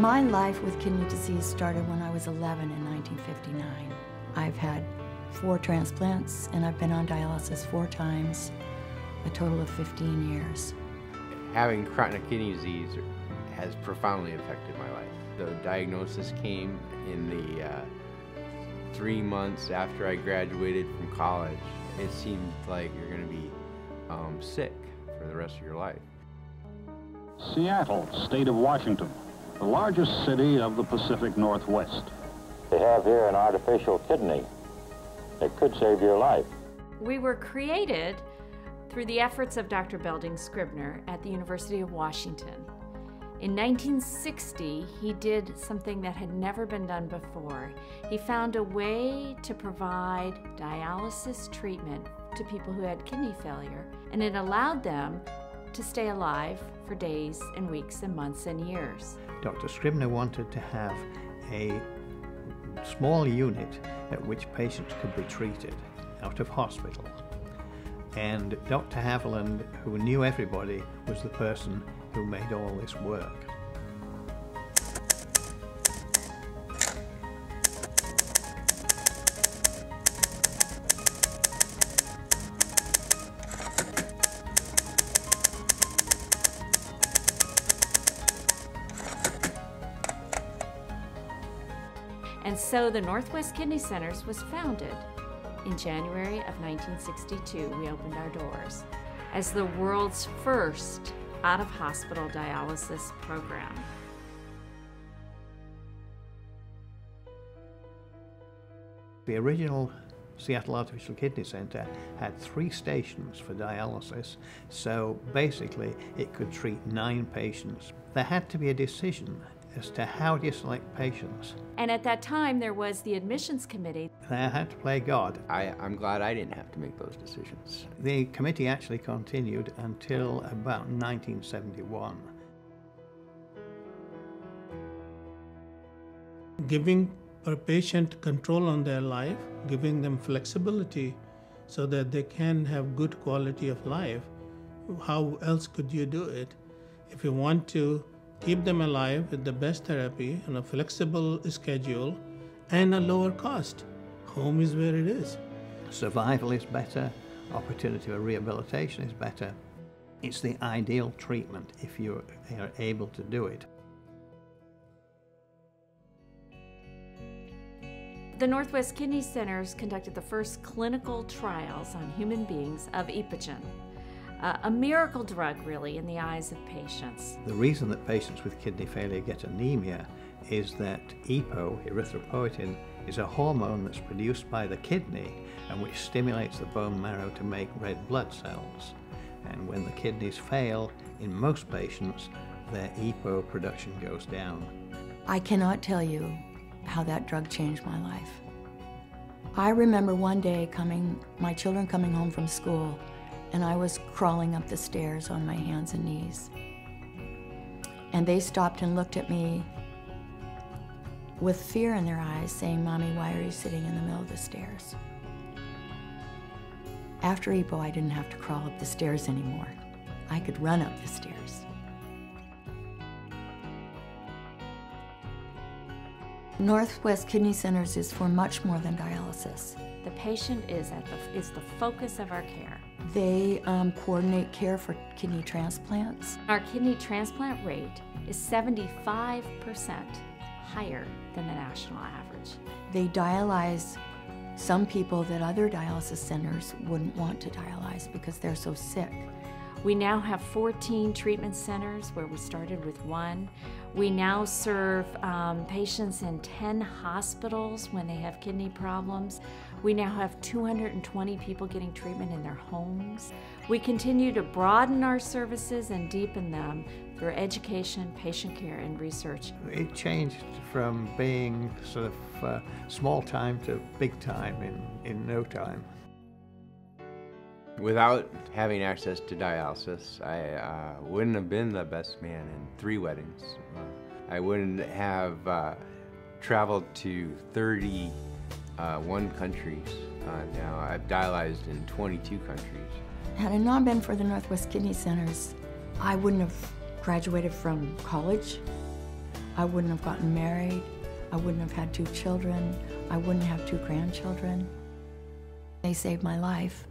My life with kidney disease started when I was 11 in 1959. I've had four transplants and I've been on dialysis four times, a total of 15 years. Having chronic kidney disease has profoundly affected my life. The diagnosis came in the uh, three months after I graduated from college. It seemed like you're going to be um, sick for the rest of your life. Seattle, state of Washington, the largest city of the Pacific Northwest. They have here an artificial kidney that could save your life. We were created through the efforts of Dr. Belding Scribner at the University of Washington. In 1960, he did something that had never been done before. He found a way to provide dialysis treatment to people who had kidney failure, and it allowed them to stay alive for days and weeks and months and years. Dr. Scribner wanted to have a small unit at which patients could be treated out of hospital. And Dr. Haviland, who knew everybody, was the person who made all this work. And so the Northwest Kidney Centers was founded in January of 1962. We opened our doors as the world's first out of hospital dialysis program. The original Seattle Artificial Kidney Center had three stations for dialysis, so basically it could treat nine patients. There had to be a decision as to how do you select patients. And at that time, there was the admissions committee. They had to play God. I, I'm glad I didn't have to make those decisions. The committee actually continued until about 1971. Giving a patient control on their life, giving them flexibility so that they can have good quality of life. How else could you do it? If you want to keep them alive with the best therapy on a flexible schedule and a lower cost. Home is where it is. Survival is better, opportunity for rehabilitation is better. It's the ideal treatment if you are able to do it. The Northwest Kidney Centers conducted the first clinical trials on human beings of Epogen uh, a miracle drug, really, in the eyes of patients. The reason that patients with kidney failure get anemia is that EPO, erythropoietin, is a hormone that's produced by the kidney and which stimulates the bone marrow to make red blood cells. And when the kidneys fail, in most patients, their EPO production goes down. I cannot tell you how that drug changed my life. I remember one day coming, my children coming home from school and I was crawling up the stairs on my hands and knees. And they stopped and looked at me with fear in their eyes, saying, Mommy, why are you sitting in the middle of the stairs? After EPO, I didn't have to crawl up the stairs anymore. I could run up the stairs. Northwest Kidney Centers is for much more than dialysis. The patient is, at the, is the focus of our care. They um, coordinate care for kidney transplants. Our kidney transplant rate is 75% higher than the national average. They dialyze some people that other dialysis centers wouldn't want to dialyze because they're so sick. We now have 14 treatment centers where we started with one. We now serve um, patients in 10 hospitals when they have kidney problems. We now have 220 people getting treatment in their homes. We continue to broaden our services and deepen them through education, patient care, and research. It changed from being sort of uh, small time to big time in, in no time. Without having access to dialysis, I uh, wouldn't have been the best man in three weddings. Uh, I wouldn't have uh, traveled to 31 uh, countries uh, now. I've dialyzed in 22 countries. Had it not been for the Northwest Kidney Centers, I wouldn't have graduated from college. I wouldn't have gotten married. I wouldn't have had two children. I wouldn't have two grandchildren. They saved my life.